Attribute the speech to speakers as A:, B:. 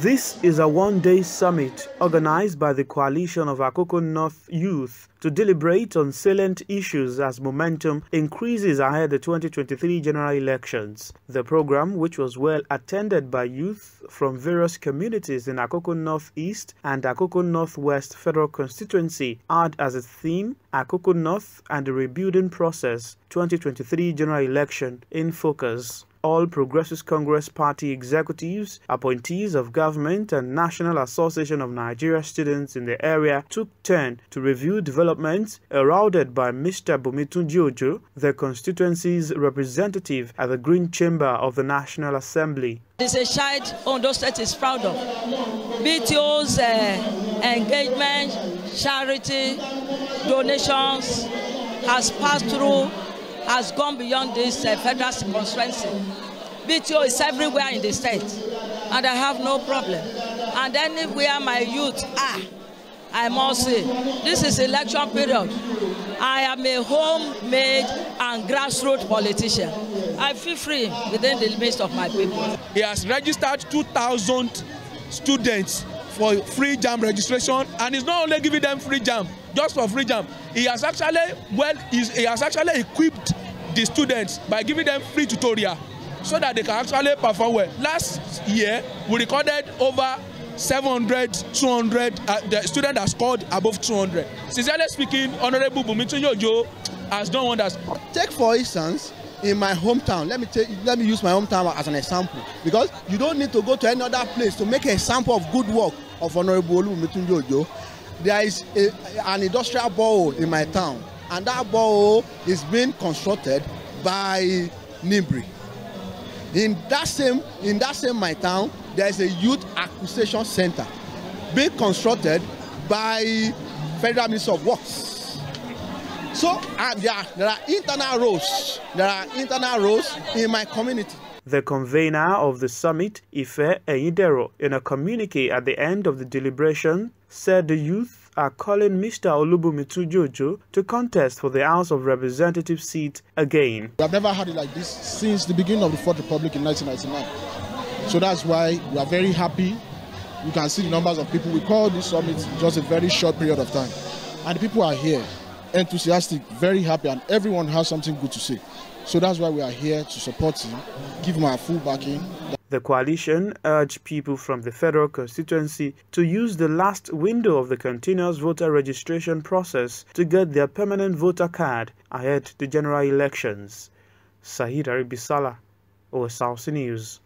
A: This is a one-day summit organized by the Coalition of Akoko North Youth to deliberate on salient issues as momentum increases ahead of the 2023 general elections. The program, which was well attended by youth from various communities in Akoko North East and Akoko Northwest Federal Constituency, had as its theme Akoko North and the Rebuilding Process 2023 general election in focus all Progressive Congress Party executives, appointees of government, and National Association of Nigeria students in the area took turn to review developments heralded by Mr. Bunmi Tunji-Ojo, the constituency's representative at the Green Chamber of the National Assembly.
B: It's a child Ondo State is proud of. BTO's uh, engagement, charity, donations has passed through has gone beyond this uh, federal constituency. BTO is everywhere in the state, and I have no problem. And anywhere my youth are, I must say, this is election period. I am a homemade and grassroots politician. I feel free within the midst of my people.
C: He has registered 2,000 students for free jam registration, and he's not only giving them free jam, just for free jam. He has actually, well, he has actually equipped the students by giving them free tutorial so that they can actually perform well. Last year, we recorded over 700, 200, uh, the student has scored above 200. Sincerely speaking, Honorable Bumitun Yojo has done wonders.
D: Take for instance, in my hometown, let me take, let me use my hometown as an example because you don't need to go to any other place to make an example of good work of Honorable Bumitun Yojo. There is a, an industrial borehole in my town and that borehole is being constructed by Nimbri. In that same in that same my town, there is a youth acquisition center being constructed by Federal Ministry of Works. So uh, there, are, there are internal roads. There are internal roads in my community.
A: The convener of the summit, Ife Eyindero, in a communique at the end of the deliberation, said the youth are calling Mr. Olubunmi Tunji-Ojo to contest for the House of Representatives seat again.
E: Have never had it like this since the beginning of the Fourth Republic in 1999. So that's why we are very happy. You can see the numbers of people. We call this summit just a very short period of time. And the people are here, enthusiastic, very happy, and everyone has something good to say. So that's why we are here to support him, give him our full backing.
A: The coalition urged people from the federal constituency to use the last window of the continuous voter registration process to get their permanent voter card ahead the general elections. Zaheed Aribisala, South News.